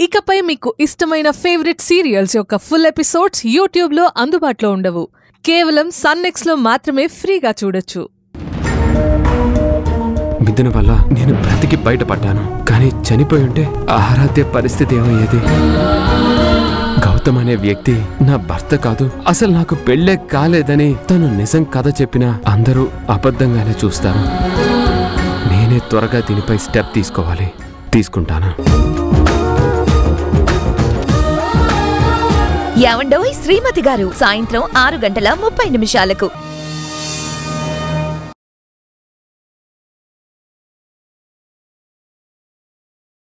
ఇకపై మీకు ఇష్టమైన ఫేవరెట్ సీరియల్స్ యొక్క ఫుల్ ఎపిసోడ్స్ యూట్యూబ్లో అందుబాటులో ఉండవు. కేవలం సన్నెక్స్లో మాత్రమే ఫ్రీగా చూడొచ్చు. మిథున వల్ల నేను బ్రతికి బయటపడ్డాను. కానీ చనిపోయి ఉంటే ఆరాధ్య పరిస్థితి ఏమయ్యేది? గౌతమ్ అనే వ్యక్తి నా భర్త కాదు. అసలు నాకు పెళ్ళే కాలేదని తను నిజం కథ చెప్పినా అందరూ అబద్ధంగానే చూస్తారు. నేనే త్వరగా దీనిపై స్టెప్ తీసుకోవాలి. తీసుకుంటాను? యావండోయ్ శ్రీమతి గారు సాయంత్రం ఆరు గంటల ముప్పై నిమిషాలకు.